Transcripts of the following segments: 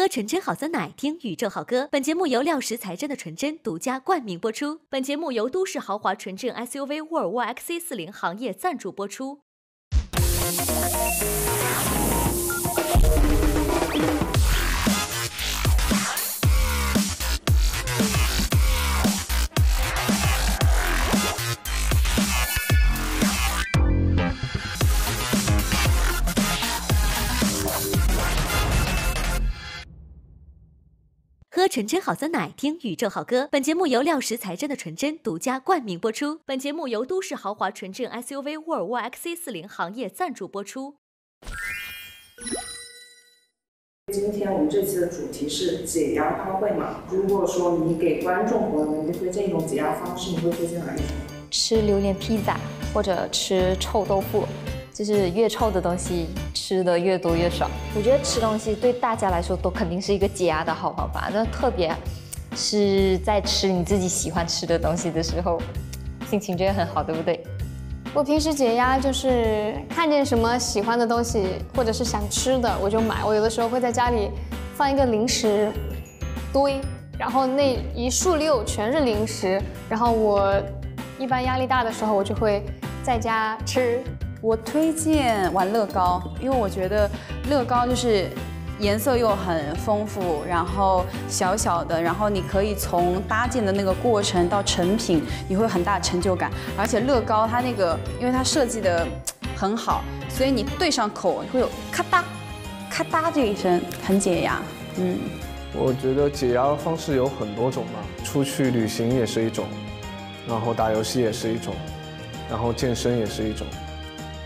喝纯真好酸奶，听宇宙好歌。本节目由料实才真的纯真独家冠名播出。本节目由都市豪华纯正 SUV 沃尔沃 XC40 行业赞助播出。纯真好酸奶，听宇宙好歌。本节目由料实财真的纯真独家冠名播出。本节目由都市豪华纯正 SUV 沃尔沃 XC 四零行业赞助播出。今天我们这期的主题是解压趴会嘛？如果说你给观众朋友们推荐一种解压方式，你会推荐哪一种？吃榴莲披萨或者吃臭豆腐。就是越臭的东西吃的越多越爽。我觉得吃东西对大家来说都肯定是一个解压的好方法。那特别是在吃你自己喜欢吃的东西的时候，心情就会很好，对不对？我平时解压就是看见什么喜欢的东西或者是想吃的我就买。我有的时候会在家里放一个零食堆，然后那一束六全是零食。然后我一般压力大的时候，我就会在家吃。我推荐玩乐高，因为我觉得乐高就是颜色又很丰富，然后小小的，然后你可以从搭建的那个过程到成品，你会有很大成就感。而且乐高它那个，因为它设计的很好，所以你对上口会有咔嗒咔嗒这一声，很解压。嗯，我觉得解压的方式有很多种嘛，出去旅行也是一种，然后打游戏也是一种，然后健身也是一种。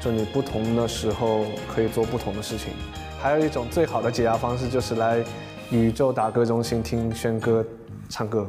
就你不同的时候可以做不同的事情，还有一种最好的解压方式就是来宇宙打歌中心听轩哥唱歌。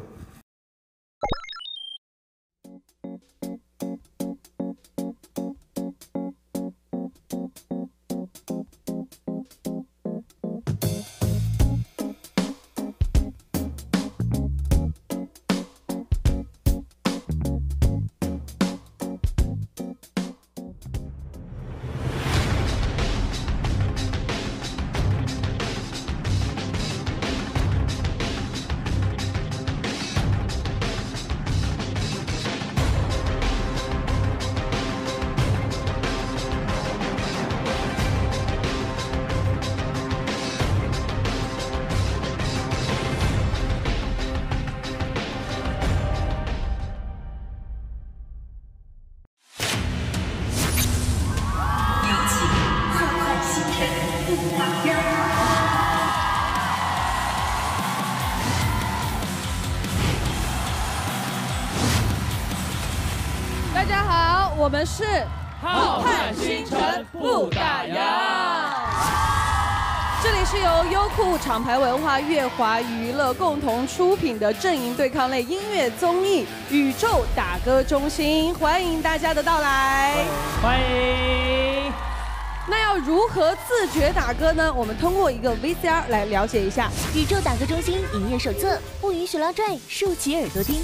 乐华娱乐共同出品的阵营对抗类音乐综艺《宇宙打歌中心》，欢迎大家的到来，欢迎。那要如何自觉打歌呢？我们通过一个 VCR 来了解一下《宇宙打歌中心》营业手册，不允许拉拽，竖起耳朵听。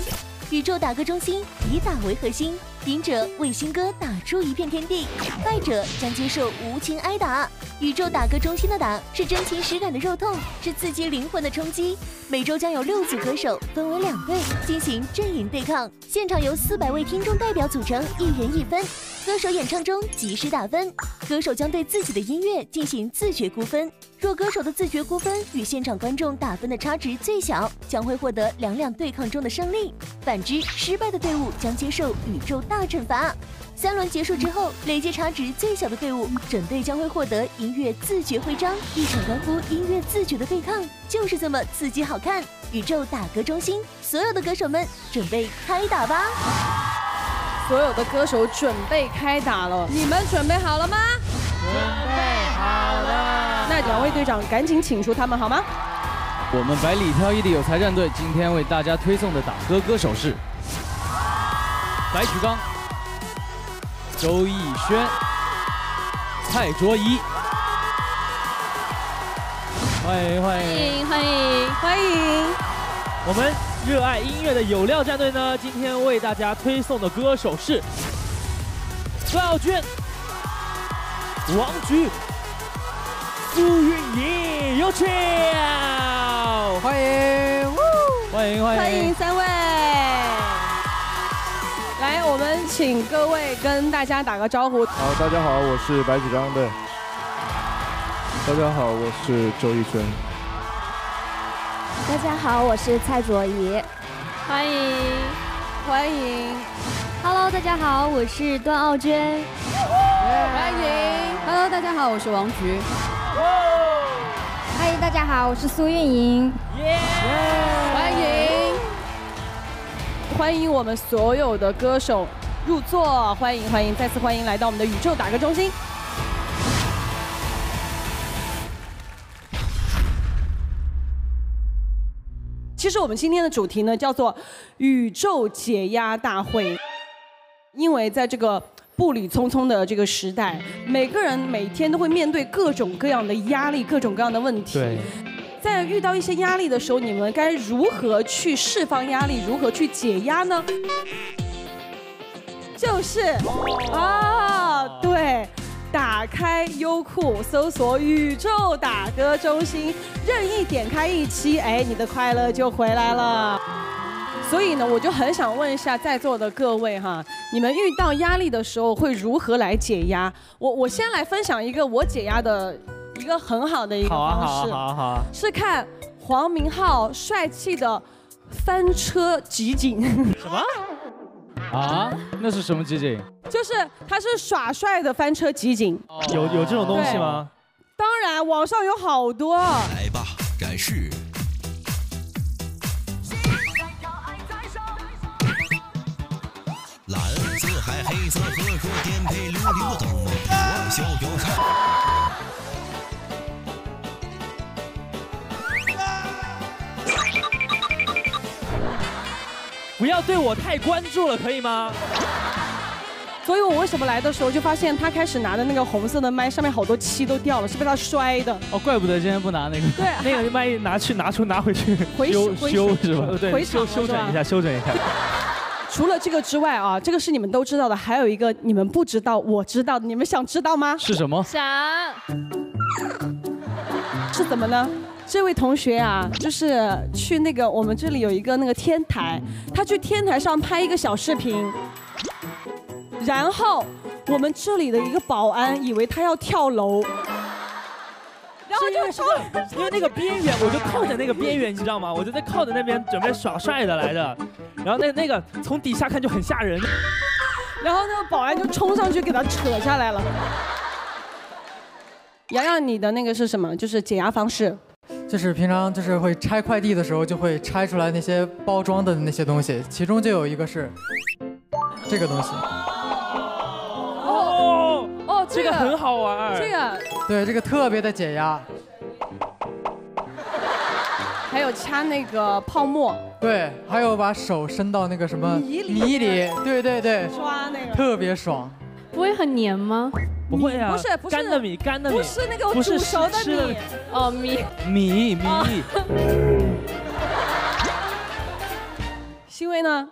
宇宙打歌中心以打为核心，赢者为新歌打出一片天地，败者将接受无情挨打。宇宙打歌中心的打是真情实感的肉痛，是刺激灵魂的冲击。每周将有六组歌手分为两队进行阵营对抗，现场由四百位听众代表组成，一人一分。歌手演唱中及时打分，歌手将对自己的音乐进行自觉估分。若歌手的自觉估分与现场观众打分的差值最小，将会获得两两对抗中的胜利；反之，失败的队伍将接受宇宙大惩罚。三轮结束之后，累计差值最小的队伍，整队将会获得音乐自觉徽章。一场关乎音乐自觉的对抗，就是这么刺激好看！宇宙打歌中心，所有的歌手们准备开打吧！所有的歌手准备开打了，你们准备好了吗？准备好了。那两位队长赶紧请出他们好吗？我们百里挑一的有才战队今天为大家推送的打歌歌手是白举纲、周艺轩、蔡卓宜。欢迎欢迎欢迎欢迎！我们。热爱音乐的有料战队呢，今天为大家推送的歌手是孙耀娟、王菊、苏运莹，有请，欢迎，欢迎欢迎欢迎三位。来，我们请各位跟大家打个招呼。好，大家好，我是白举纲的。大家好，我是周艺轩。大家好，我是蔡卓宜。欢迎，欢迎。Hello，大家好，我是段奥娟。欢迎。Hello，大家好，我是王菊。嗨，大家好，我是苏运莹。耶欢迎，欢迎我们所有的歌手入座，欢迎欢迎，再次欢迎来到我们的宇宙打歌中心。其实我们今天的主题呢，叫做宇宙解压大会，因为在这个步履匆匆的这个时代，每个人每天都会面对各种各样的压力、各种各样的问题。对，在遇到一些压力的时候，你们该如何去释放压力，如何去解压呢？就是啊，对，打开优酷，搜索“宇宙打歌中心”，任意点开一期，哎，你的快乐就回来了。所以呢，我就很想问一下在座的各位哈，你们遇到压力的时候会如何来解压？我我先来分享一个我解压的一个很好的一个好啊方式。好啊好啊好啊，是看黄明昊帅气的翻车集锦，什么？啊，那是什么集锦？就是他是耍帅的翻车集锦。有有这种东西吗？当然，网上有好多。来吧，展示。海，黑色褐色颠沛流离，怎么多逍遥看？不要对我太关注了，可以吗？所以我为什么来的时候就发现他开始拿的那个红色的麦上面好多漆都掉了，是被他摔的。哦，怪不得今天不拿那个。对，那个麦拿去拿出拿回去回修回修是吧？对，修修整一下，修整一下。除了这个之外啊，这个是你们都知道的，还有一个你们不知道，我知道的，你们想知道吗？是什么？想是怎么呢？这位同学啊，就是去那个我们这里有一个那个天台，他去天台上拍一个小视频，然后我们这里的一个保安以为他要跳楼，然后就说因为那个边缘，我就靠着那个边缘，你知道吗？我就在靠着那边准备耍帅的来着。然后那那个从底下看就很吓人。然后那个保安就冲上去给他扯下来了。洋洋，你的那个是什么？就是解压方式。就是平常就是会拆快递的时候，就会拆出来那些包装的那些东西，其中就有一个是这个东西。哦哦，这个很好玩。这个对，这个特别的解压。还有掐那个泡沫，对，还有把手伸到那个什么米里，对对对，抓那个特别爽。不会很黏吗？不会啊，不是不是干的米，干的米，不是那个不是煮熟的吃米，哦，米米米。欣薇呢？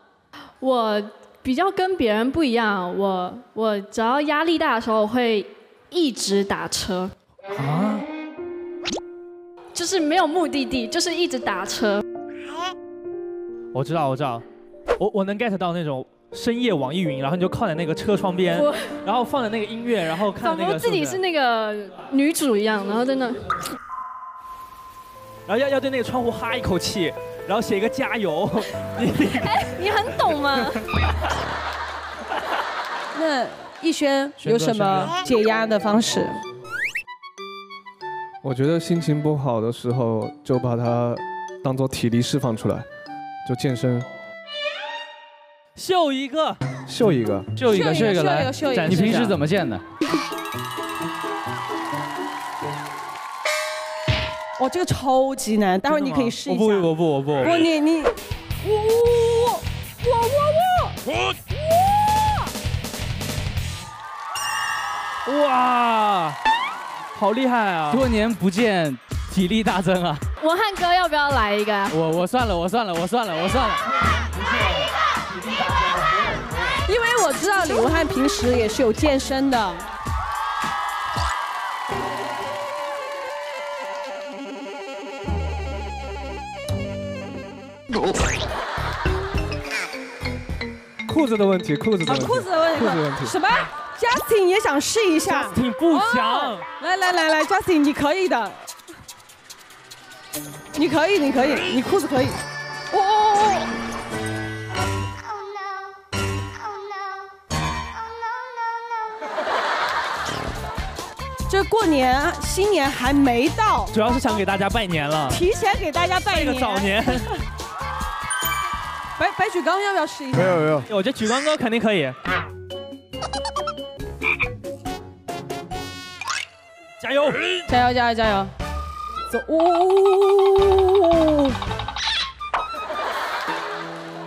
我比较跟别人不一样，我我只要压力大的时候，我会一直打车，啊？就是没有目的地，就是一直打车。我知道，我知道，我我能 get 到那种深夜网易云，然后你就靠在那个车窗边，然后放着那个音乐，然后看仿那个仿佛自己是那个女主一样，然后在那。然后要要对那个窗户哈一口气，然后写一个加油。你哎，你很懂吗？那逸轩有什么解压的方式？我觉得心情不好的时候，就把它当做体力释放出来，就健身，秀一个，秀一个，秀一个，秀一个来，秀一个你平时怎么健的？哇，这个超级难，待会儿你可以试一下。我不，我不，我不。不，你你，哇哇哇哇哇！哇，好厉害啊！多年不见，体力大增啊！文汉哥要不要来一个？我我算了，我算了，我算了，我算了。因为我知道李文汉平时也是有健身的。裤子的问题，裤子的问题，裤子的问题，裤子的问题。什么？Justin 也想试一下。Justin 不强。来来来来，Justin 你可以的。你可以，你可以，你裤子可以。哦哦哦这过年新年还没到，主要是想给大家拜年了，提前给大家拜拜个。早年。白白举纲要不要试一下？没有没有，我觉得举纲哥肯定可以。加油！加油加油加油！走！哦，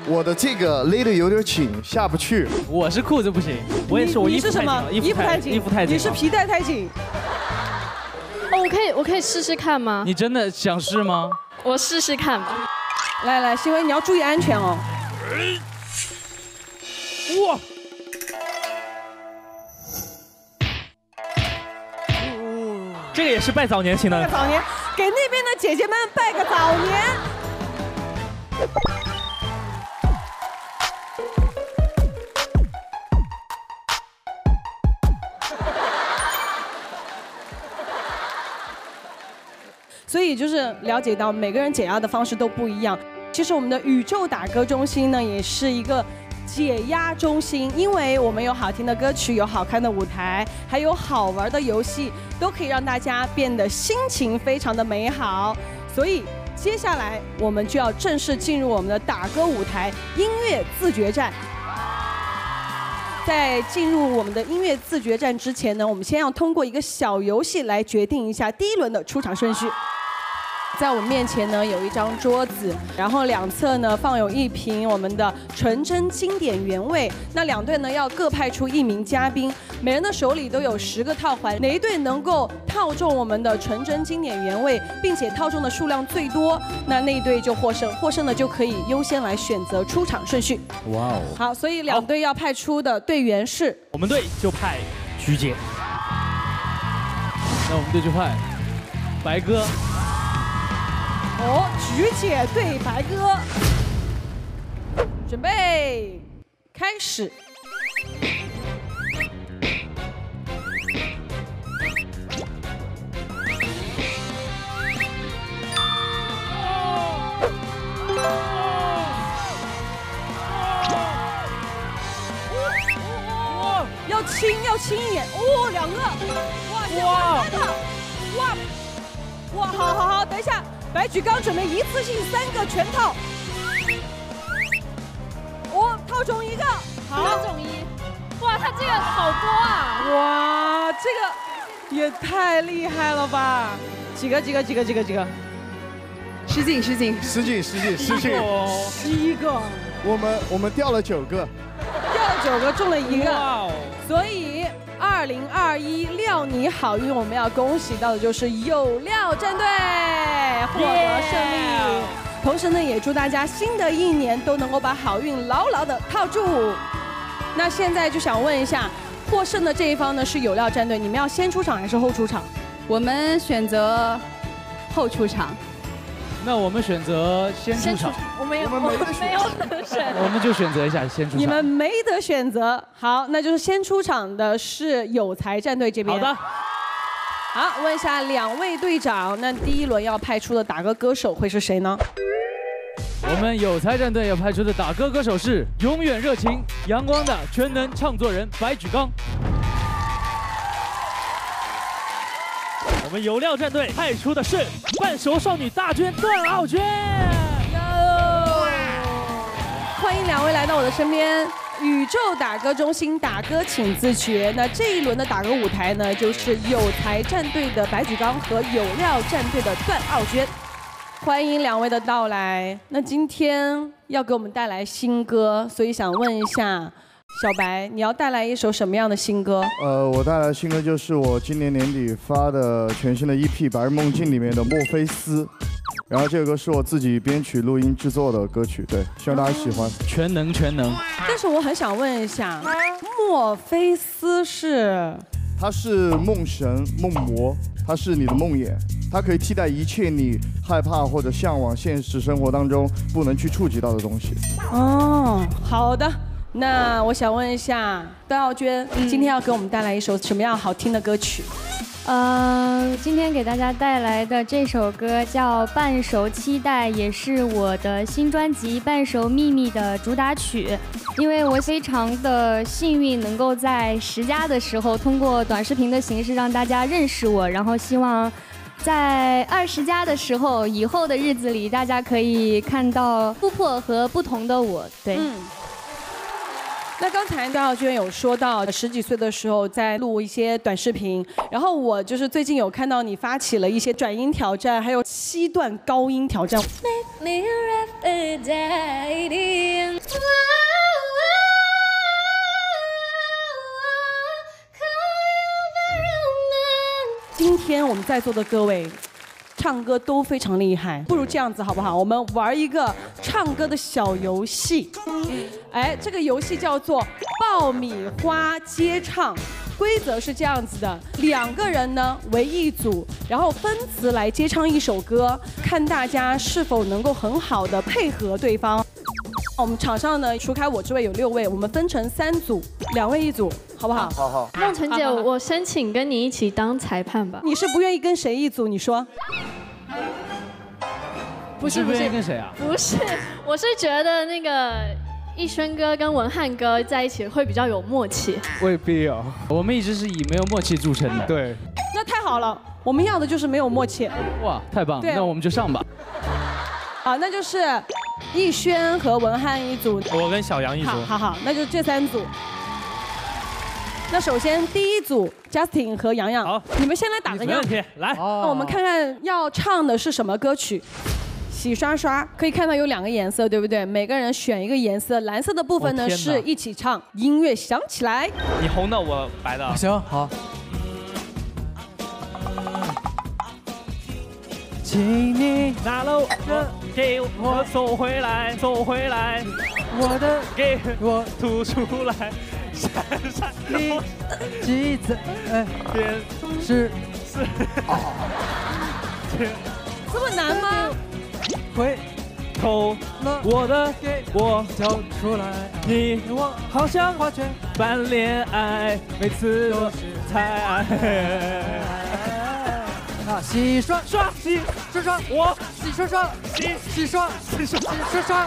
我的这个勒得有点紧，下不去。我是裤子不行，我也是，我衣服是什么？太紧了，衣服太紧，衣服太紧。你是皮带太紧。哦，我可以，我可以试试看吗？你真的想试吗？我试试看吧。来来，新辉你要注意安全哦。哇！这个也是拜早年型的。拜早年，给那边的姐姐们拜个早年。所以就是了解到每个人解压的方式都不一样。其实我们的宇宙打歌中心呢，也是一个解压中心，因为我们有好听的歌曲，有好看的舞台，还有好玩的游戏，都可以让大家变得心情非常的美好。所以接下来我们就要正式进入我们的打歌舞台——音乐自决战。在进入我们的音乐自决战之前呢，我们先要通过一个小游戏来决定一下第一轮的出场顺序。在我们面前呢有一张桌子，然后两侧呢放有一瓶我们的纯真经典原味。那两队呢要各派出一名嘉宾，每人的手里都有十个套环，哪一队能够套中我们的纯真经典原味，并且套中的数量最多，那那一队就获胜。获胜的就可以优先来选择出场顺序。哇哦！好，所以两队要派出的队员是我们队就派徐姐，那我们队就派白哥。哦，菊姐对白哥，准备开始。要轻，要轻一点。哦，两个，哇，哇，的，哇，哇，好好好，等一下，白举纲准备一次性三个全套。哦，套中一个，好，套中一，哇，他这个好多啊！哇，这个也太厉害了吧！几个？几个？几个？几个？几个？失敬，失敬，失敬，失敬，失敬。七个，我们我们掉了九个，掉了九个，中了一个。所以，二零二一料你好运，我们要恭喜到的就是有料战队获得胜利。同时呢，也祝大家新的一年都能够把好运牢牢的套住。那现在就想问一下，获胜的这一方呢是有料战队，你们要先出场还是后出场？我们选择后出场。那我们选择先出场，我们有，我们没有得选。我们就选择一下先出场。你们没得选择，好，那就是先出场的是有才战队这边。好的。好，问一下两位队长，那第一轮要派出的打歌歌手会是谁呢？我们有才战队要派出的打歌歌手是永远热情、阳光的全能唱作人白举纲。我们有料战队派出的是半熟少女大娟段奥娟。欢迎两位来到我的身边。宇宙打歌中心打歌请自觉。那这一轮的打歌舞台呢，就是有才战队的白举纲和有料战队的段奥娟。欢迎两位的到来。那今天要给我们带来新歌，所以想问一下小白，你要带来一首什么样的新歌？呃，我带来的新歌就是我今年年底发的全新的 EP《白日梦境》里面的《墨菲斯》，然后这首歌是我自己编曲、录音、制作的歌曲，对，希望大家喜欢。全能全能，但是我很想问一下，墨菲斯是它是梦神、梦魔，它是你的梦魇，它可以替代一切你害怕或者向往现实生活当中不能去触及到的东西。哦，好的。那我想问一下段奥娟，今天要给我们带来一首什么样好听的歌曲？呃，今天给大家带来的这首歌叫《半熟期待》，也是我的新专辑《半熟秘密》的主打曲。因为我非常的幸运，能够在十佳的时候通过短视频的形式让大家认识我，然后希望在二十加的时候，以后的日子里，大家可以看到突破和不同的我。对。那刚才段奥娟有说到十几岁的时候在录一些短视频，然后我就是最近有看到你发起了一些转音挑战，还有七段高音挑战。今天我们在座的各位。唱歌都非常厉害，不如这样子好不好？我们玩一个唱歌的小游戏。哎，这个游戏叫做爆米花接唱，规则是这样子的：两个人呢为一组，然后分词来接唱一首歌，看大家是否能够很好的配合对方。我们场上呢，除开我之外有六位，我们分成三组，两位一组，好不好？好好。梦辰姐，我申请跟你一起当裁判吧。你是不愿意跟谁一组？你说。不是不是跟谁啊？不是，我是觉得那个逸轩哥跟文翰哥在一起会比较有默契。未必哦，我们一直是以没有默契著称的。对。那太好了，我们要的就是没有默契。哇，太棒！那我们就上吧。好，那就是逸轩和文翰一组，我跟小杨一组。好好好，那就这三组。那首先第一组，Justin 和洋洋，好，你们先来打个样。没问题，来。那我们看看要唱的是什么歌曲。洗刷刷可以看到有两个颜色，对不对？每个人选一个颜色，蓝色的部分呢是一起唱。音乐响起来，你红的，我白的。行好。请你拿了我的给我送回来，送回来，我的给我吐出来，闪闪你记在哎边是是，这么难吗？回头了我的给我交出来，你我好像花圈般恋爱，每次都是太爱。啊，洗刷刷洗刷刷，我洗刷刷洗洗刷洗刷洗刷刷。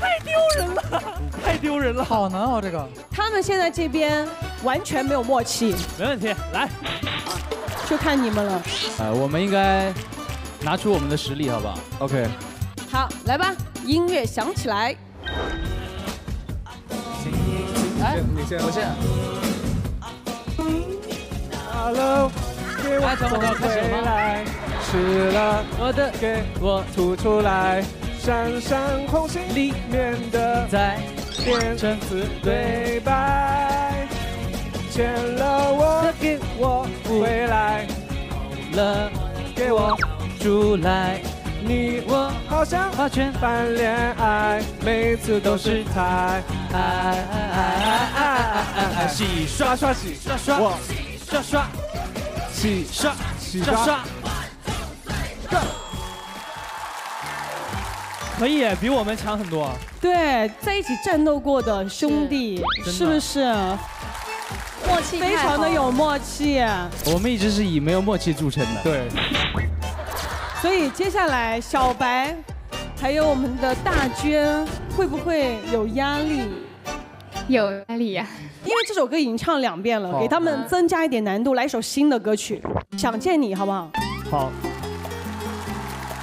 太丢人了，太丢人了，好难哦这个。他们现在这边完全没有默契。没问题，来。就看你们了。呃，我们应该拿出我们的实力，好不好？OK。好，来吧，音乐响起来。来，你先，我先。Hello，给我送回来，吃了我的给我吐出来，闪闪红星里面的再变成词对白。欠了我的给我回来，了给我出来，你我好像花圈般恋爱，每次都是猜爱。洗刷刷洗刷刷，我洗刷刷洗刷洗刷刷，可以比我们强很多。对，在一起战斗过的兄弟，是不是？默契非常的有默契，我们一直是以没有默契著称的。对，所以接下来小白还有我们的大娟会不会有压力？有压力呀，因为这首歌已经唱两遍了，给他们增加一点难度，来一首新的歌曲《想见你》，好不好？好。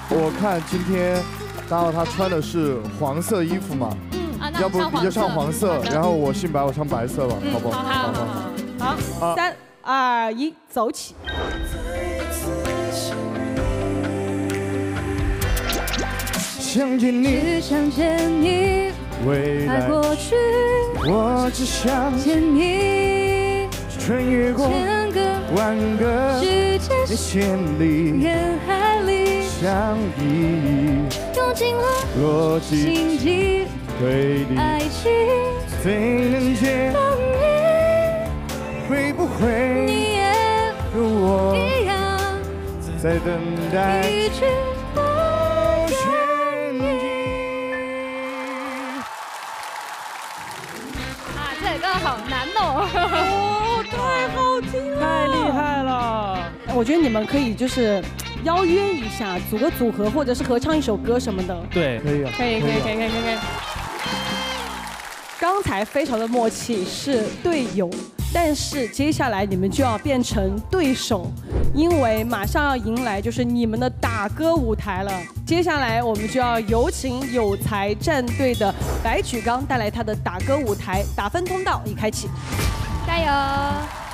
我看今天大奥他穿的是黄色衣服嘛。嗯要不你就唱黄色，然后我姓白，我唱白色吧，好不好？好，好，好，三二一，走起。想见你，只想见你，未来。过去，我只想见你，穿越过千个万个时间千里，人海里相依，用尽了。逻辑心机。推理，爱情。最能解。会不会你也和我一样。在等待？一直哦。哦，太好听了，太厉害了！我觉得你们可以就是邀约一下，组个组合，或者是合唱一首歌什么的。对，可以啊，可以，可以，可以，可以，可以。可以刚才非常的默契是队友，但是接下来你们就要变成对手，因为马上要迎来就是你们的打歌舞台了。接下来我们就要有请有才战队的白举纲带来他的打歌舞台，打分通道已开启。加油！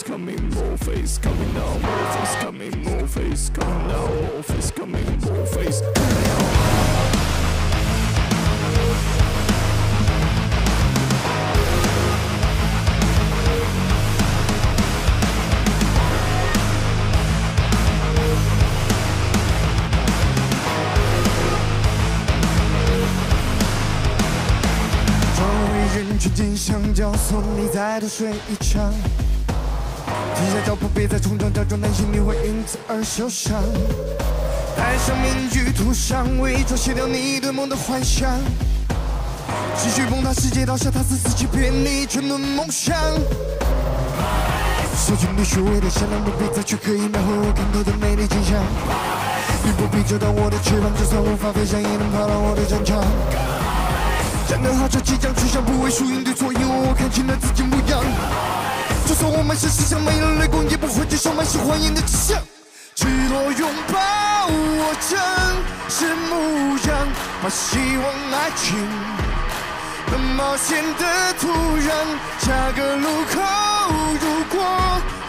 Morpheus coming, Morpheus coming now. Morpheus coming, Morpheus coming now. Morpheus coming, Morpheus coming now. Morpheus 周围人群间想角送你再多睡一场， 停下脚步，别再冲撞，假装担心你会因此而受伤。戴上面具，涂上伪装，卸掉你对梦的幻想。继续崩塌，世界倒下，他死死欺骗你沉沦梦想。收起你虚伪的善良，不必再去刻意描绘我看到的美丽景象。你不必遮挡我的翅膀，就算无法飞翔，也能爬到我的战场。战得好，就即将去向，不为输赢对错，因为我看清了自己模样。就算我满身是伤，没了泪光，也不会接受满是谎言的真相。赤裸拥抱我真实模样，把希望爱情和冒险的土壤。下个路口，如果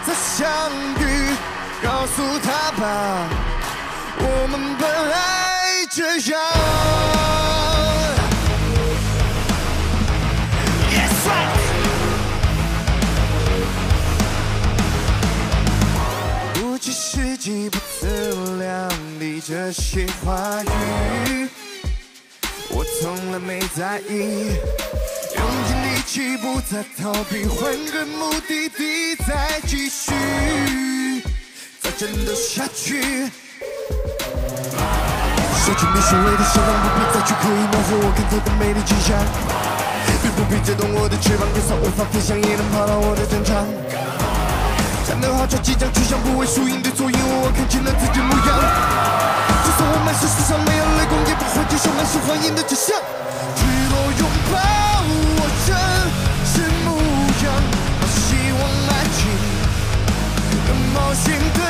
再相遇，告诉他吧，我们本来这样。切实际、不自量力这些话语，我从来没在意。用尽力气，不再逃避，换个目的地再继续，再战斗下去。收起你所谓的善良，不必再去刻意描绘我看透的美丽景象。并不必折动我的翅膀，就算无法飞翔，也能爬到我的战场。可能好，就即将去向，不为输赢对错，因为我看清了自己模样。就算我满身是伤，没有泪光，也不会接受满是谎言的真相。赤裸拥抱我真实模样，把希望爱情和冒险的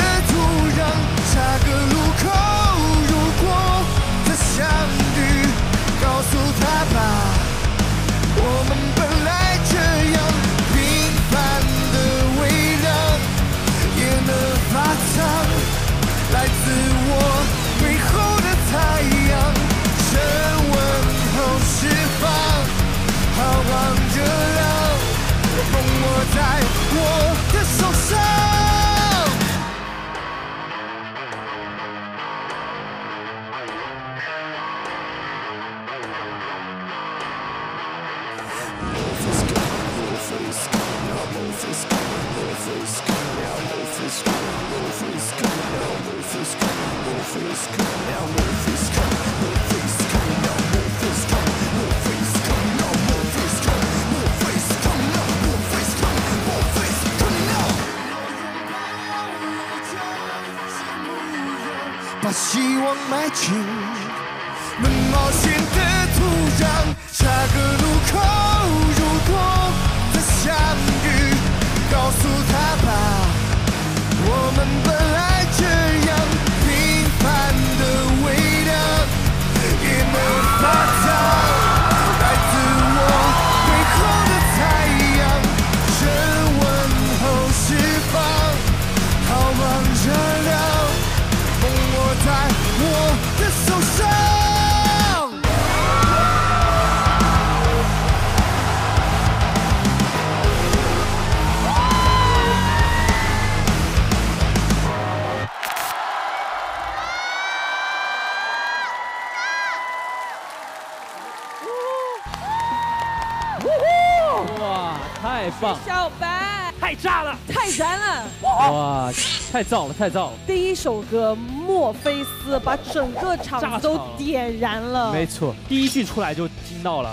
太燥了，太燥了！第一首歌《墨菲斯》把整个场都点燃了。没错，第一句出来就惊到了。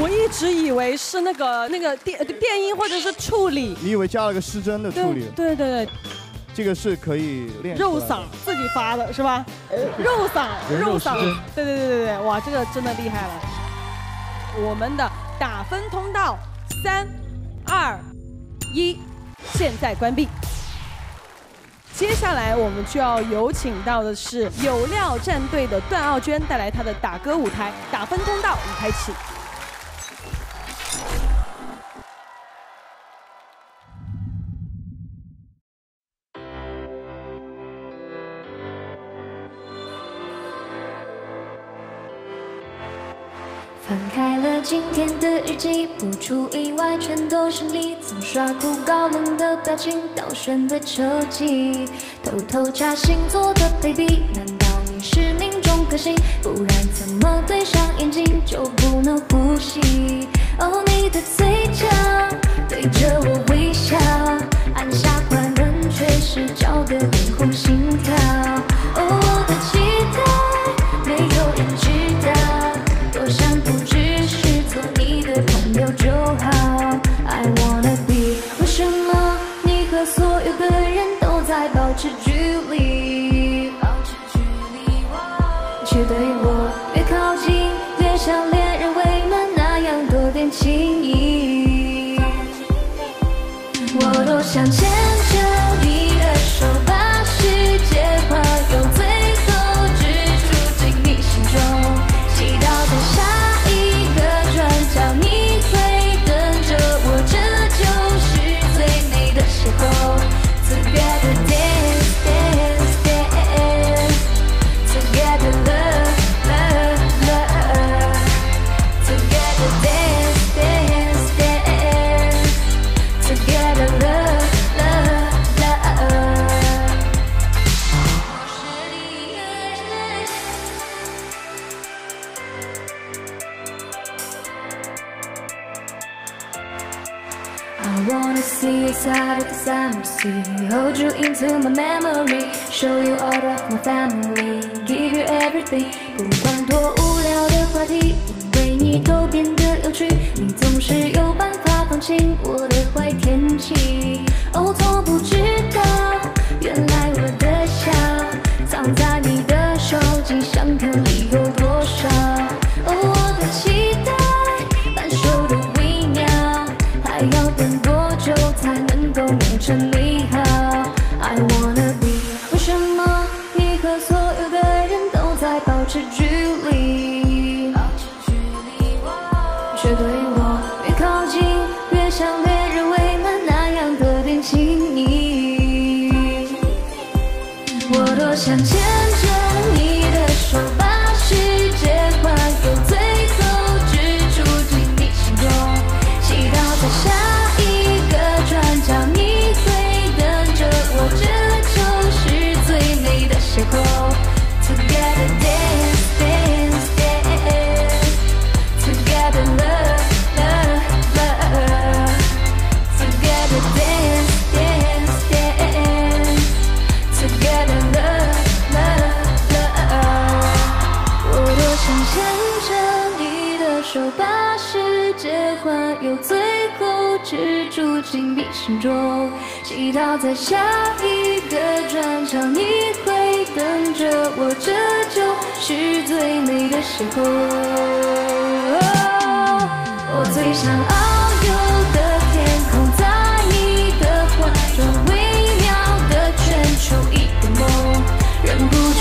我一直以为是那个那个电电音或者是处理，你以为加了个失真的处理？对对对，这个是可以练肉嗓自己发的是吧？肉嗓肉肉嗓，对对对对对，哇，这个真的厉害了。我们的打分通道，三、二、一，现在关闭。接下来我们就要有请到的是有料战队的段奥娟带来她的打歌舞台，打分通道已开启。今天的日记，不出意外，全都是你总耍酷高冷的表情，倒悬在车技，偷偷查星座的 baby，难道你是命中克星？不然怎么对上眼睛就不能呼吸？哦，你的嘴角对着我微笑，按下快门却是交的脸红心跳。哦，to my memory Show you all of my family Give you everything 不管多无聊的话题因为你都变得有趣你总是有办法放晴我的我最想遨游的天空，在你的怀中，微妙的圈出一个梦，忍不住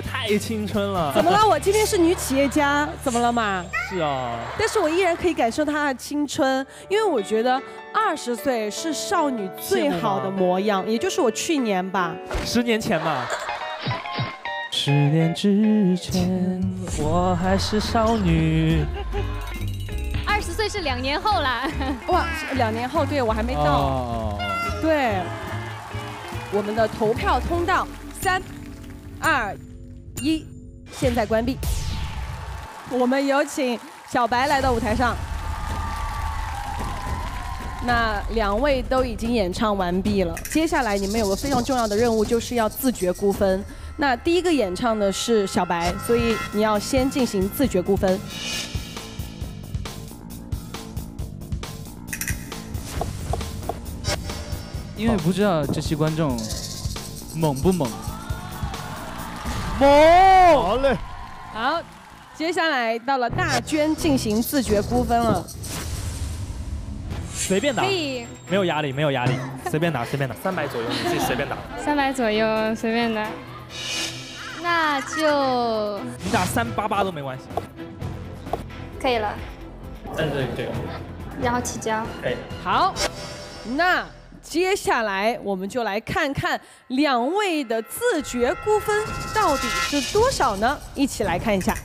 太青春了。怎么了？我今天是女企业家，怎么了嘛？是啊，但是我依然可以感受她的青春，因为我觉得二十岁是少女最好的模样，也就是我去年吧。十年前吧。十年之前，我还是少女。二十岁是两年后啦。哇，两年后，对我还没到。哦，对，我们的投票通道，三、二、一，现在关闭。我们有请小白来到舞台上。那两位都已经演唱完毕了，接下来你们有个非常重要的任务，就是要自觉估分。那第一个演唱的是小白，所以你要先进行自觉估分。因为不知道这期观众猛不猛。猛！好嘞。好，接下来到了大娟进行自觉估分了。随便打可，以没有压力，没有压力，随便打，随便打，三百左右，你自己随便打。三百左右，随便打。那就你打三八八都没关系。可以了，对对对，然后起交。可以。好，那接下来我们就来看看两位的自觉估分到底是多少呢？一起来看一下。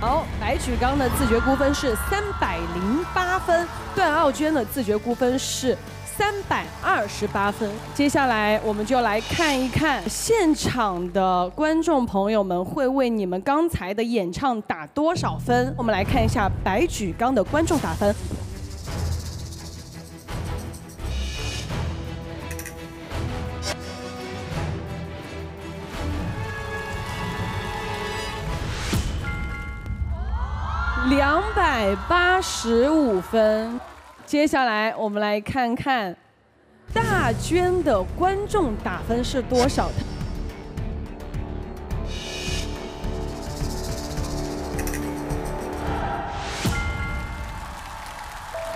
好，白举纲的自觉估分是三百零八分，段奥娟的自觉估分是三百二十八分。接下来我们就来看一看现场的观众朋友们会为你们刚才的演唱打多少分。我们来看一下白举纲的观众打分。两百八十五分。接下来我们来看看大娟的观众打分是多少？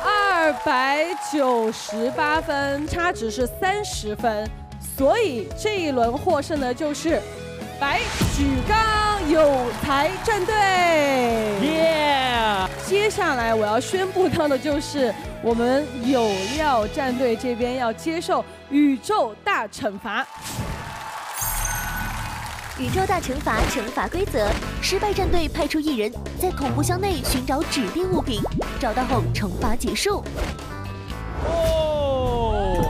二百九十八分，差值是三十分，所以这一轮获胜的就是白举纲有才战队。耶！接下来我要宣布到的就是我们有料战队这边要接受宇宙大惩罚。宇宙大惩罚惩罚规则：失败战队派出一人在恐怖箱内寻找指定物品，找到后惩罚结束。哦，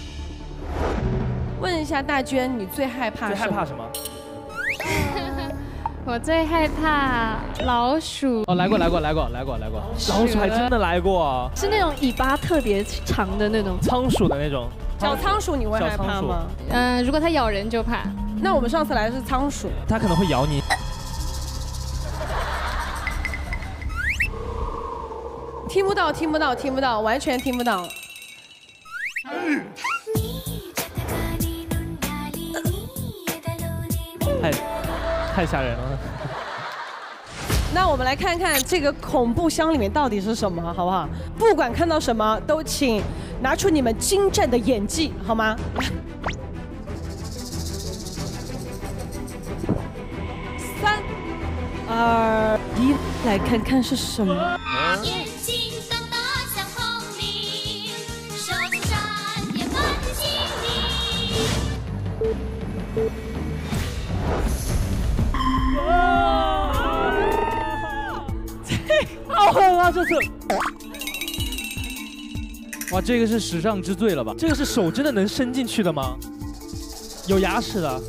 问一下大娟，你最害怕最害怕什什么？我最害怕老鼠。哦，来过，来过，来过，来过，来过。老鼠还真的来过啊，是那种尾巴特别长的那种。仓鼠的那种。小仓鼠你会害怕吗？嗯，如果它咬人就怕。那我们上次来的是仓鼠，它可能会咬你。听不到，听不到，听不到，完全听不到。太太吓人了。那我们来看看这个恐怖箱里面到底是什么，好不好？不管看到什么，都请拿出你们精湛的演技，好吗？来，三、二、一，来看看是什么。眼睛瞪得像。好狠啊！这次，哇，这个是史上之最了吧？这个是手真的能伸进去的吗？有牙齿的。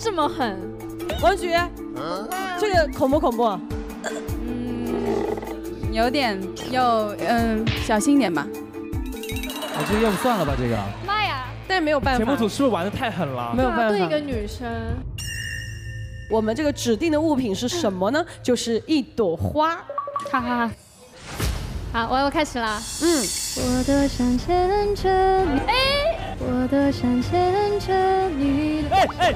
这么狠，王菊，这个恐不恐怖？嗯有点要嗯小心点吧。啊，这个要不算了吧，这个。妈呀！但是没有办法。节目组是不是玩的太狠了？没有办法。对一个女生，我们这个指定的物品是什么呢？就是一朵花。哈哈哈。好，我要开始了。嗯。我的闪牵着你，哎，我的闪牵着你，哎哎，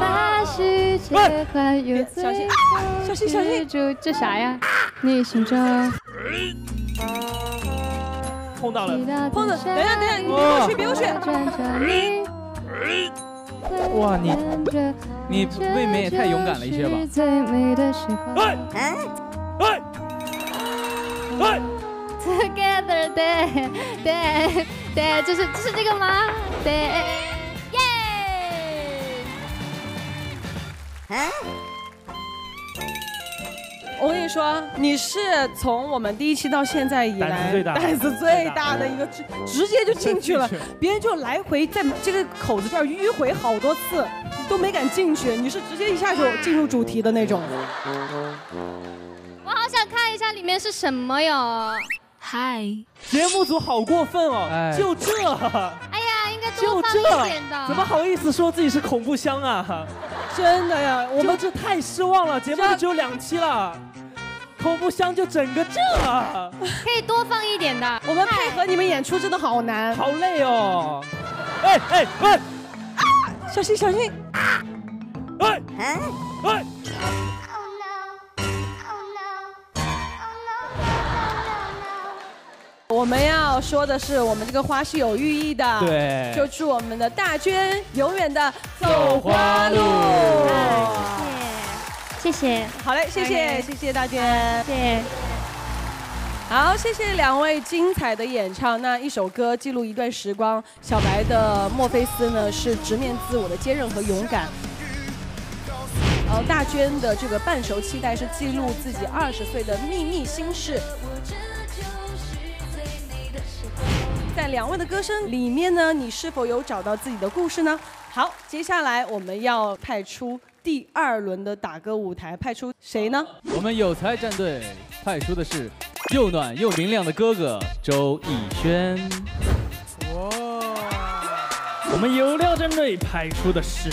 发虚拒绝，还有最小心小心小心住这啥呀？你心中碰到了，碰到，等一下等一下，你别过去别过去。哇，你你未免也太勇敢了一些吧？最美的时候。哎哎哎！Together，对对对，就是就是这个吗？对，耶！我跟你说，你是从我们第一期到现在以来胆子最大胆子最大的一个，直直接就进去了，别人就来回在这个口子这儿迂回好多次，都没敢进去，你是直接一下就进入主题的那种。我好想看一下里面是什么哟。嗨，节目组好过分哦，哎就这，哎呀，应该多放就这一点的。，怎么好意思说自己是恐怖箱啊？真的呀，我们这太失望了，节目都只有两期了，恐怖箱就整个这，可以多放一点的。我们配合你们演出真的好难，好累哦。哎哎哎，小心小心。哎哎，我们要说的是，我们这个花是有寓意的。对就祝我们的大娟永远的走花路。谢谢，好嘞，谢谢，谢谢大娟。谢谢。好，谢谢两位精彩的演唱。那一首歌记录一段时光，小白的墨菲斯呢是直面自我的坚韧和勇敢。然后大娟的这个半熟期待是记录自己二十岁的秘密心事。在两位的歌声里面呢，你是否有找到自己的故事呢？好，接下来我们要派出第二轮的打歌舞台，派出谁呢？我们有才战队派出的是又暖又明亮的哥哥周逸轩。哇我们有料战队派出的是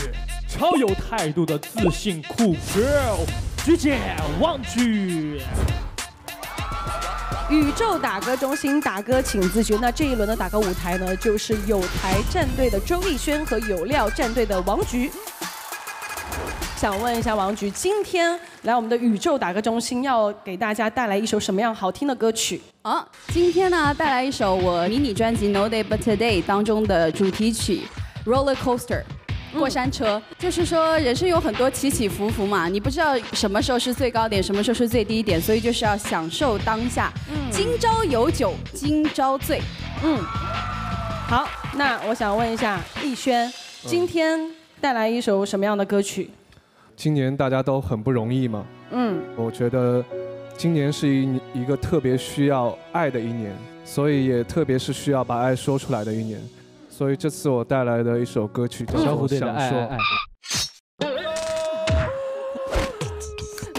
超有态度的自信酷 girl 菊姐王菊。宇宙打歌中心打歌请自觉。那这一轮的打歌舞台呢，就是有台战队的周艺轩和有料战队的王菊。想问一下王菊，今天来我们的宇宙打歌中心，要给大家带来一首什么样好听的歌曲？哦，今天呢带来一首我迷你专辑《No Day But Today》当中的主题曲《Roller Coaster》。过山车，就是说人生有很多起起伏伏嘛，你不知道什么时候是最高点，什么时候是最低点，所以就是要享受当下。今朝有酒今朝醉。嗯，好，那我想问一下逸轩，今天带来一首什么样的歌曲？今年大家都很不容易嘛，嗯，我觉得今年是一一个特别需要爱的一年，所以也特别是需要把爱说出来的一年。所以这次我带来的一首歌曲叫做《小虎队的想说爱爱爱》。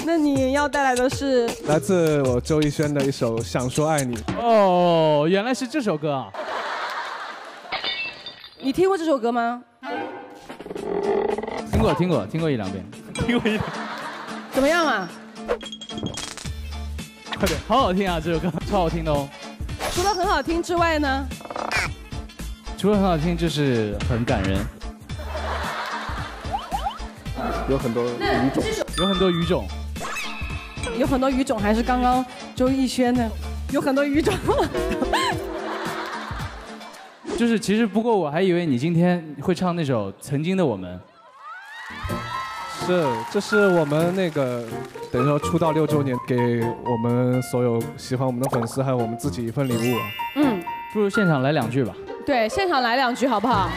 那你要带来的是来自我周逸轩的一首《想说爱你》。哦，原来是这首歌啊！你听过这首歌吗？听过听过听过一两遍，听过一两。怎么样啊？快点，好好听啊！这首歌超好听的哦。除了很好听之外呢？除了很好听，就是很感人，有很多语种，有很多语种。有很多语种，还是刚刚周逸轩的，有很多语种。就是其实不过我还以为你今天会唱那首《曾经的我们》。是，这是我们那个等于说出道六周年，给我们所有喜欢我们的粉丝还有我们自己一份礼物啊。嗯，不如现场来两句吧。对，现场来两句好不好？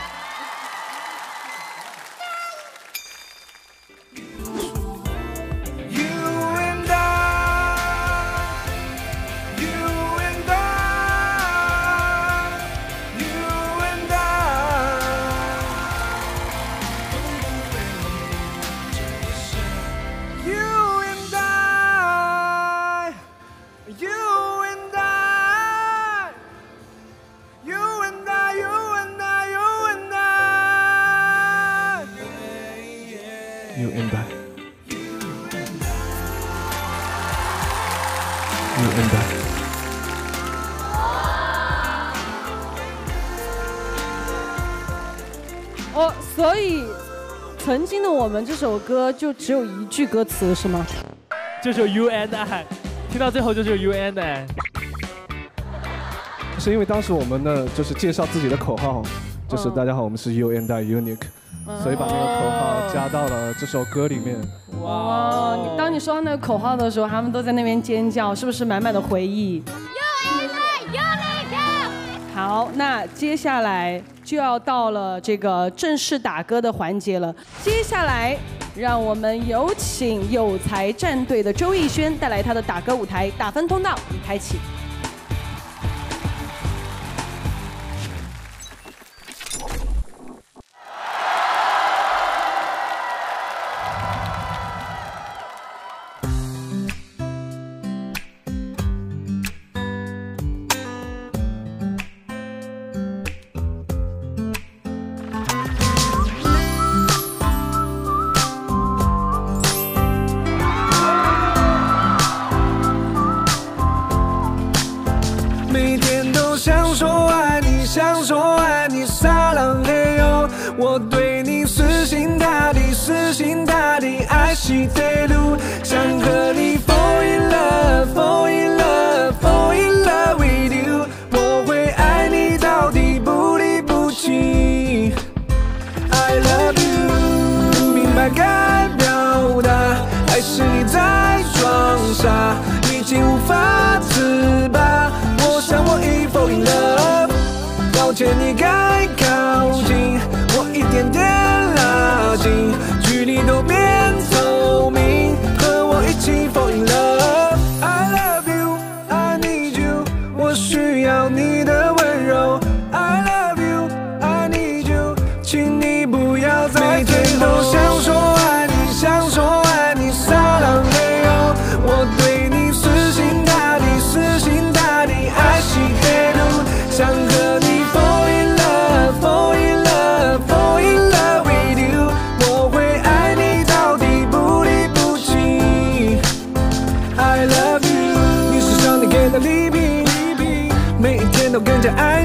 们这首歌就只有一句歌词是吗？就是 You and I，听到最后就是 You and I。是因为当时我们的，就是介绍自己的口号，就是大家好，我们是 You and I Unique，所以把那个口号加到了这首歌里面。哇！你当你说到那个口号的时候，他们都在那边尖叫，是不是满满的回忆？好，那接下来就要到了这个正式打歌的环节了。接下来，让我们有请有才战队的周艺轩带来他的打歌舞台，打分通道已开启。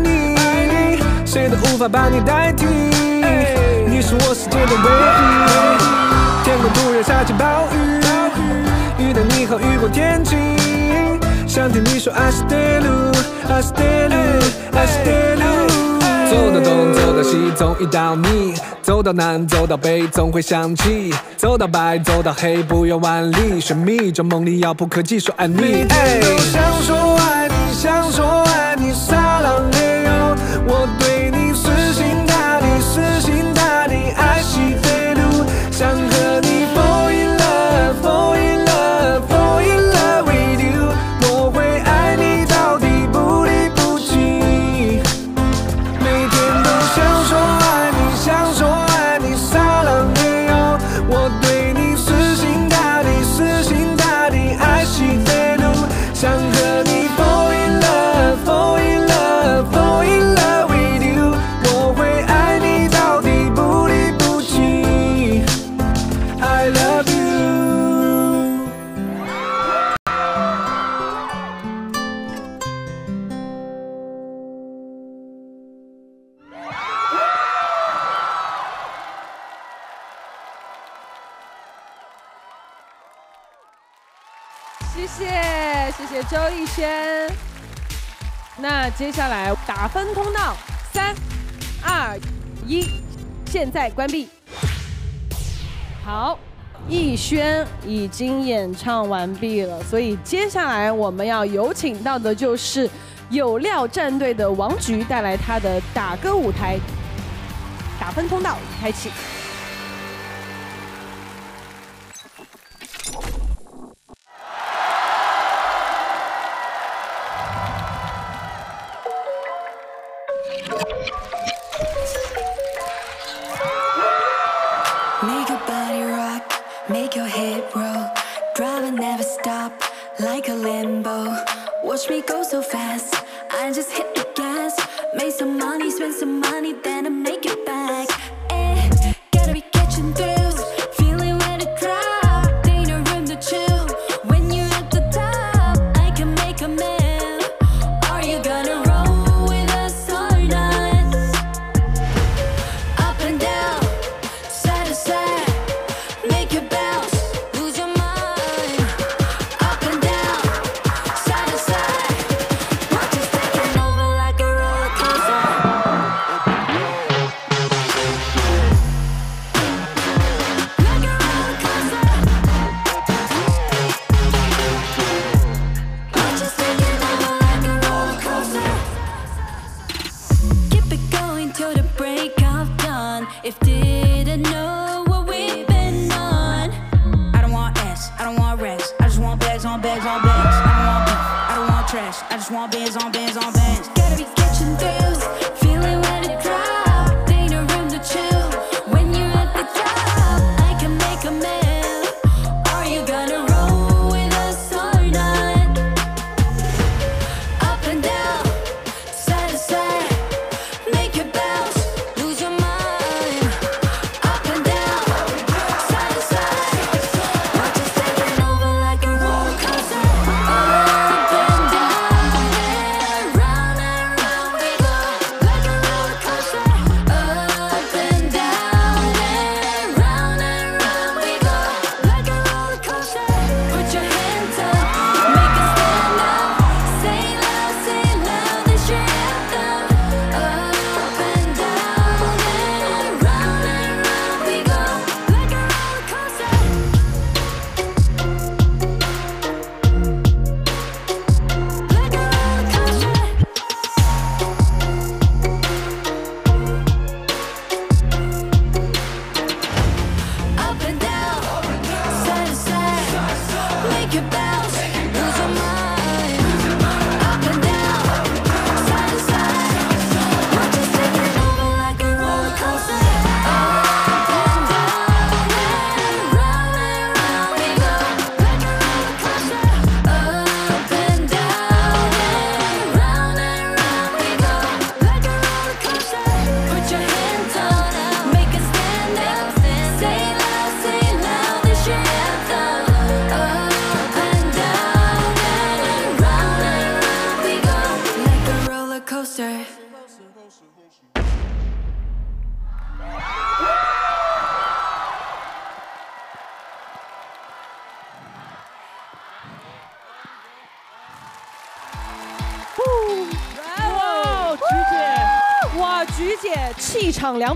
你，谁都无法把你代替。你是我世界的唯一，天空突然下起暴雨，遇到你后雨过天晴，想听你说 I stay low，I stay low，I stay low。走到东，走到西，总遇到你；走到南，走到北，总会想起；走到白，走到黑，不远万里。寻觅着梦里，遥不可及说爱你。每天都想说那接下来打分通道，三、二、一，现在关闭。好，艺轩已经演唱完毕了，所以接下来我们要有请到的就是有料战队的王菊带来他的打歌舞台。打分通道开启。Watch me go so fast, I just hit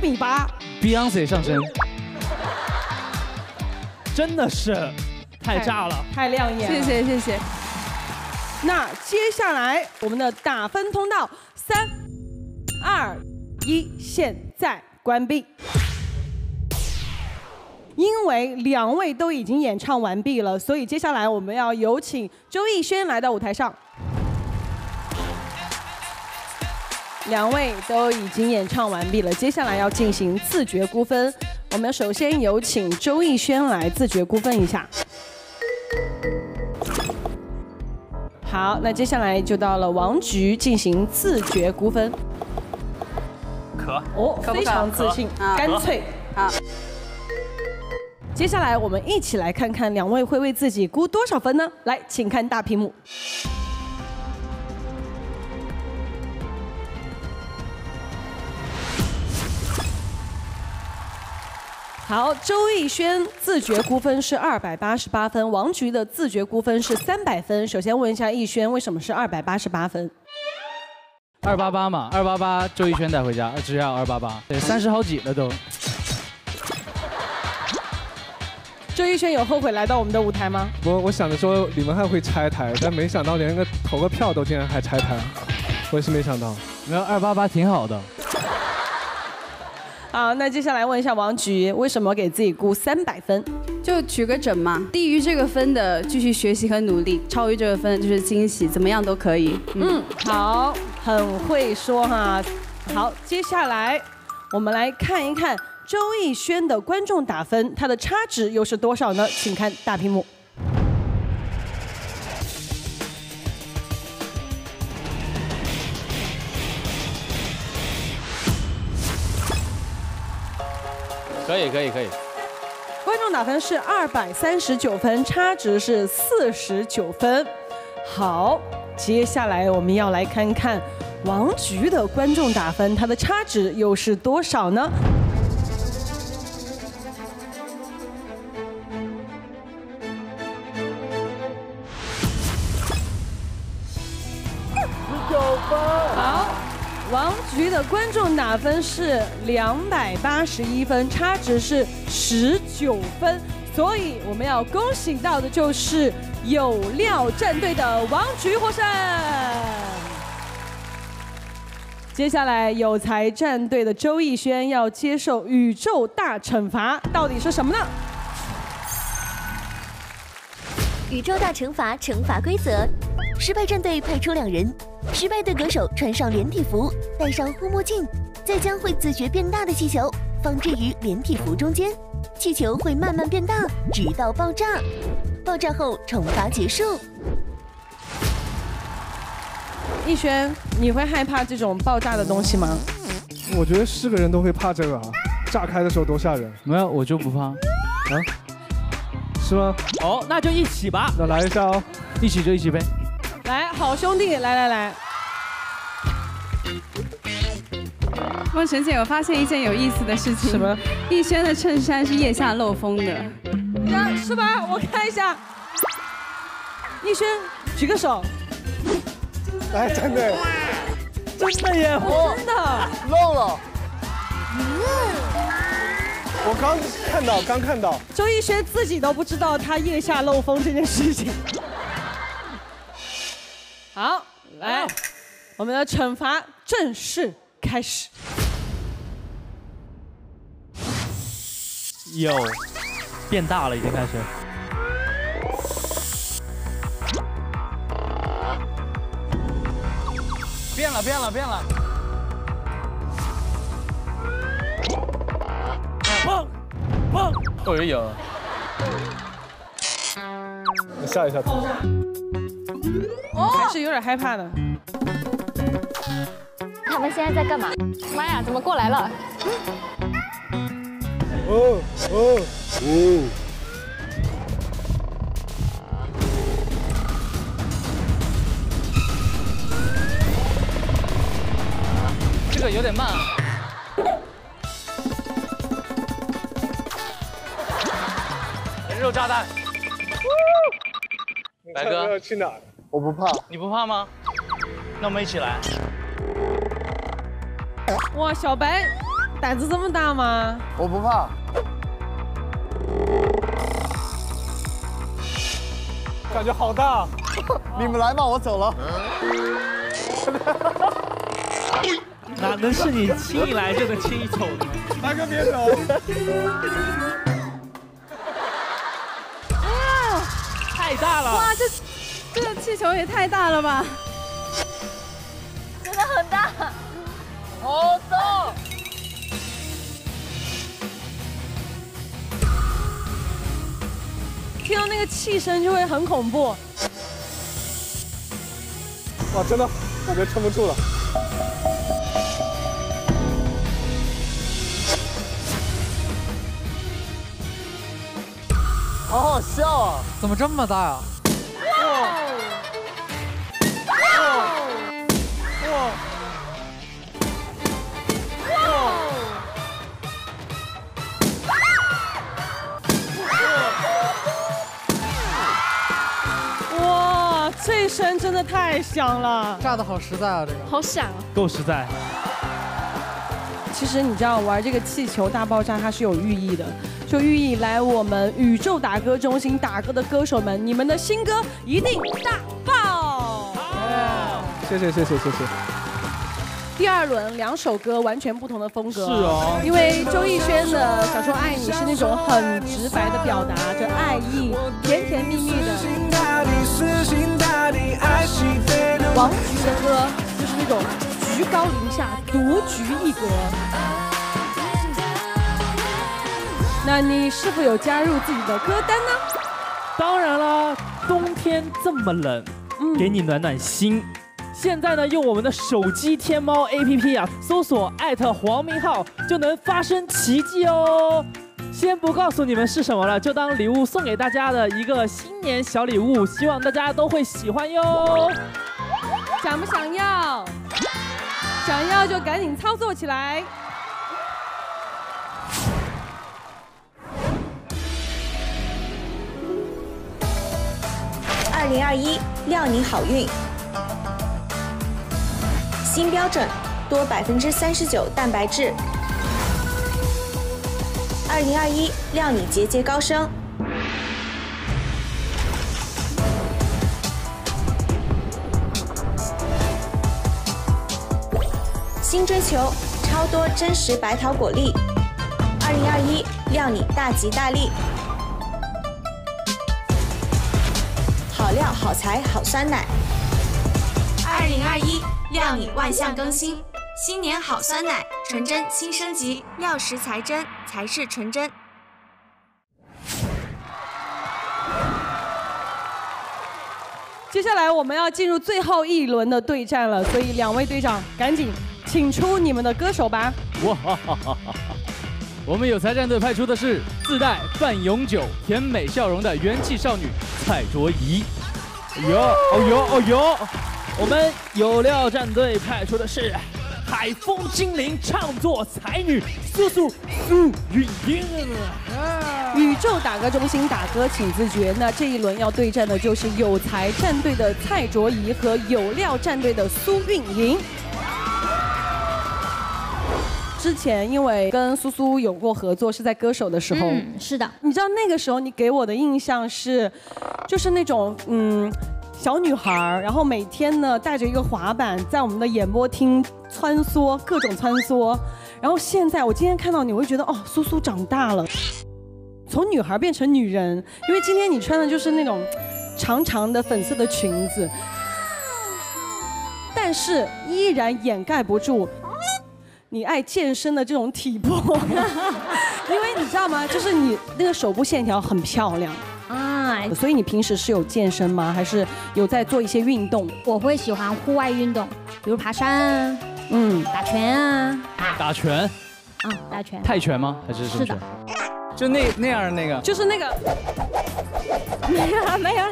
米八，Beyonce 上身，真的是太炸了。太亮眼了。谢谢谢谢。那接下来我们的打分通道，三、二、一，现在关闭。因为两位都已经演唱完毕了，所以接下来我们要有请周艺轩来到舞台上。两位都已经演唱完毕了，接下来要进行自觉估分。我们首先有请周艺轩来自觉估分一下。好，那接下来就到了王菊进行自觉估分。可哦，非常自信，啊干脆。好，接下来我们一起来看看两位会为自己估多少分呢？来，请看大屏幕。好，周艺轩自觉估分是二百八十八分，王菊的自觉估分是三百分。首先问一下艺轩，为什么是二百八十八分？二八八嘛，二八八周艺轩带回家，只要二八八，对，三十好几了都。周艺轩有后悔来到我们的舞台吗？我我想着说李文翰会拆台，但没想到连个投个票都竟然还拆台，我也是没想到。没有二八八挺好的。好，那接下来问一下王菊，为什么给自己估三百分？就取个整嘛，低于这个分的继续学习和努力，超于这个分就是惊喜，怎么样都可以。嗯，好，很会说哈。好，接下来我们来看一看周艺轩的观众打分，他的差值又是多少呢？请看大屏幕。可以可以可以，观众打分是二百三十九分，差值是四十九分。好，接下来我们要来看看王菊的观众打分，它的差值又是多少呢？局的观众打分是两百八十一分，差值是十九分，所以我们要恭喜到的就是有料战队的王菊获胜。接下来有才战队的周艺轩要接受宇宙大惩罚，到底是什么呢？宇宙大惩罚惩罚规则：失败战队派出两人，失败的歌手穿上连体服，戴上护目镜，再将会自觉变大的气球放置于连体服中间，气球会慢慢变大，直到爆炸。爆炸后惩罚结束。逸轩，你会害怕这种爆炸的东西吗？我觉得是个人都会怕这个啊，炸开的时候多吓人。没有，我就不怕。啊？是吗？哦，那就一起吧。那来一下哦，一起就一起呗。来，好兄弟，来来来。梦辰姐，我发现一件有意思的事情。什么？逸轩的衬衫是腋下漏风的。呀，是吧？我看一下。逸轩，举个手。哎，真的，真的耶！真的漏了。我刚看到，刚看到。周逸轩自己都不知道他腋下漏风这件事情。好，来，我们的惩罚正式开始。有，变大了，已经开始。变了，变了，变了。砰砰！哦，也有。你下一下。哦，还是有点害怕的。他们现在在干嘛？妈呀，怎么过来了？哦哦哦！这个有点慢。人肉炸弹。白哥要去哪？我不怕。你不怕吗？那我们一起来。哇，小白胆子这么大吗？我不怕。感觉好大，你们来吧，我走了。哪能是你轻易来就能轻易走的？大哥别走。啊！太大了！哇，这这个气球也太大了吧！真的很大，好重！听到那个气声就会很恐怖。哇，真的感觉撑不住了。好好笑啊！怎么这么大呀？哇！太香了，炸的好实在啊！这个好闪啊！够实在。其实你知道玩这个气球大爆炸它是有寓意的，就寓意来我们宇宙打歌中心打歌的歌手们，你们的新歌一定大爆！谢谢谢谢谢谢。第二轮两首歌完全不同的风格，是哦因为周艺轩的《小时候爱你》是那种很直白的表达着爱意，甜甜蜜蜜的。王菊的歌就是那种居高临下，独具一格。那你是否有加入自己的歌单呢？当然啦，冬天这么冷，给你暖暖心。现在呢，用我们的手机天猫 APP 啊，搜索艾特黄明昊，就能发生奇迹哦。先不告诉你们是什么了，就当礼物送给大家的一个新年小礼物，希望大家都会喜欢哟。想不想要？想要就赶紧操作起来。二零二一料你好运，新标准多百分之三十九蛋白质。二零二一料你节节高升，新追求，超多真实白桃果粒。二零二一，料你大吉大利。好料好材好酸奶。二零二一，料你万象更新。新年好酸奶，纯真新升级，料实材真，才是纯真。接下来我们要进入最后一轮的对战了，所以两位队长赶紧请出你们的歌手吧。哇哈哈哈哈！我们有才战队派出的是自带半永久甜美笑容的元气少女蔡卓宜。哎呦，哦呦，哦呦！我们有料战队派出的是海风精灵唱作才女苏苏苏雨嫣。宇宙打歌中心打歌请自觉。那这一轮要对战的就是有才战队的蔡卓宜和有料战队的苏运莹。之前因为跟苏苏有过合作，是在歌手的时候。嗯，是的。你知道那个时候你给我的印象是，就是那种嗯小女孩儿，然后每天呢带着一个滑板在我们的演播厅穿梭，各种穿梭。然后现在我今天看到你，我会觉得哦，苏苏长大了，从女孩变成女人。因为今天你穿的就是那种长长的粉色的裙子，但是依然掩盖不住你爱健身的这种体魄。因为你知道吗？就是你那个手部线条很漂亮。啊，所以你平时是有健身吗？还是有在做一些运动？我会喜欢户外运动，比如爬山啊，嗯，打拳啊，打拳，啊，打拳。泰拳吗？还是什么是的拳？就那那样的那个，就是那个，没 有没有。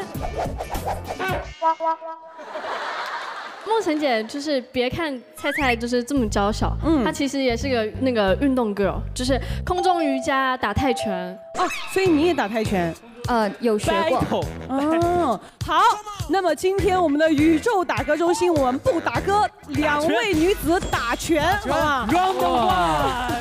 梦辰姐就是别看菜菜就是这么娇小，嗯，她其实也是个那个运动 girl，就是空中瑜伽、打泰拳。哦，所以你也打泰拳？呃，有学过。哦，好，那么今天我们的宇宙打歌中心，我们不打歌，两位女子打拳，好吧 Round one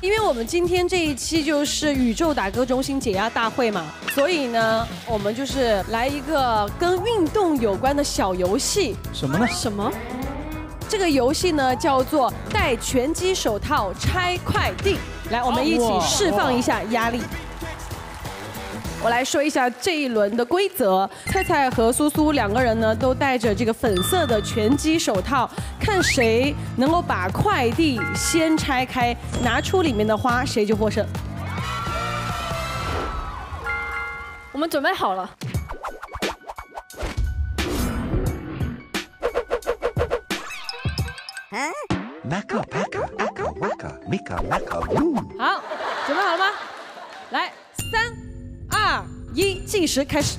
因为我们今天这一期就是宇宙打歌中心解压大会嘛，所以呢，我们就是来一个跟运动有关的小游戏。什么呢？什么？这个游戏呢叫做戴拳击手套拆快递。来，我们一起释放一下压力。我来说一下这一轮的规则。菜菜和苏苏两个人呢，都戴着这个粉色的拳击手套，看谁能够把快递先拆开，拿出里面的花，谁就获胜。我们准备好了。好，准备好了吗？来，三、二、一，计时开始。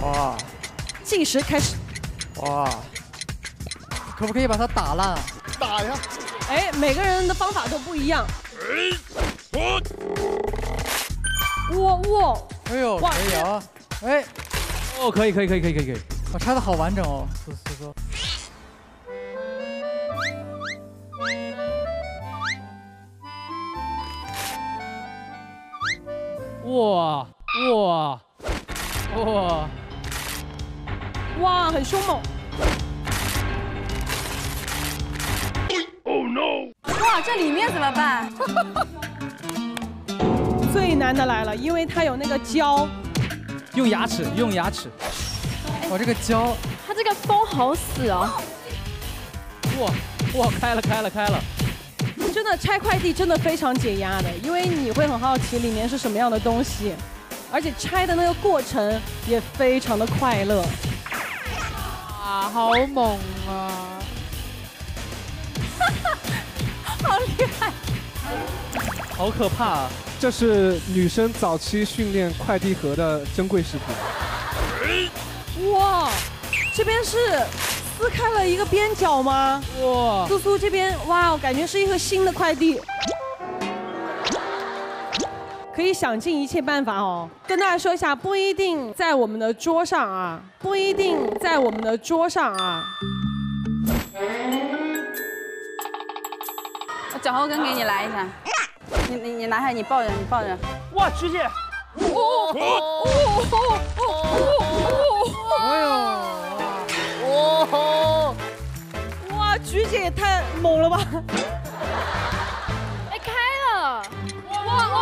哇计时开始。哇，可不可以把它打烂啊？打呀！哎，每个人的方法都不一样。哇哇！哎呦，哇可以啊！哎，哦，可以可以可以可以可以可以。我拆的好完整哦。哇哇哇！哇，很凶猛。Oh no！哇，这里面怎么办？最难的来了，因为它有那个胶。用牙齿，用牙齿。我这个胶，它这个风好死哦。哇哇，开了开了开了！真的拆快递真的非常解压的，因为你会很好奇里面是什么样的东西，而且拆的那个过程也非常的快乐。啊，好猛啊！好厉害！好可怕啊！这是女生早期训练快递盒的珍贵视频。哇，这边是撕开了一个边角吗？哇！苏苏这边，哇，感觉是一个新的快递。可以想尽一切办法哦，跟大家说一下，不一定在我们的桌上啊，不一定在我们的桌上啊。我脚后跟给你来一下，你你你拿下，你抱着，你抱着。哇，学姐！哦哦哦哦！哎呦！哦！哇，菊姐也太猛了吧！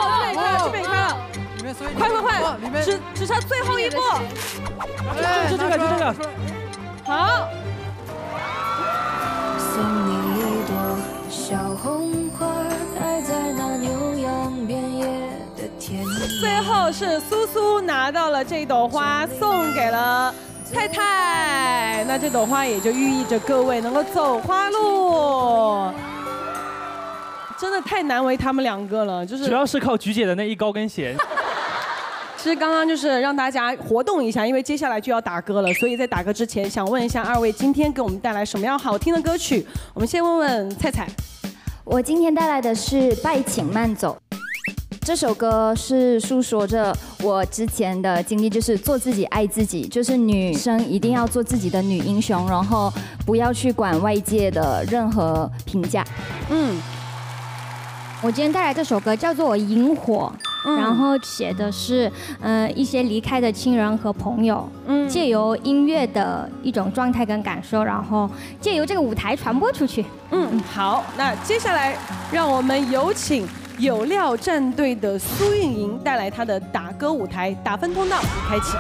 这边开了，这边开了，里面所以快快快，里面只只差最后一步，就这个，就这个。好。送你一朵小红花，开在那牛羊遍野的田野。最后是苏苏拿到了这朵花，送给了太太。那这朵花也就寓意着各位能够走花路。真的太难为他们两个了，就是主要是靠菊姐的那一高跟鞋。其实刚刚就是让大家活动一下，因为接下来就要打歌了，所以在打歌之前，想问一下二位，今天给我们带来什么样好听的歌曲？我们先问问菜菜。我今天带来的是《拜请慢走》。这首歌是诉说着我之前的经历，就是做自己、爱自己，就是女生一定要做自己的女英雄，然后不要去管外界的任何评价。嗯，我今天带来这首歌叫做《萤火》。嗯然后写的是，呃，一些离开的亲人和朋友，嗯借由音乐的一种状态跟感受，然后借由这个舞台传播出去。嗯，好，那接下来让我们有请有料战队的苏运莹带来她的打歌舞台，打分通道已开启。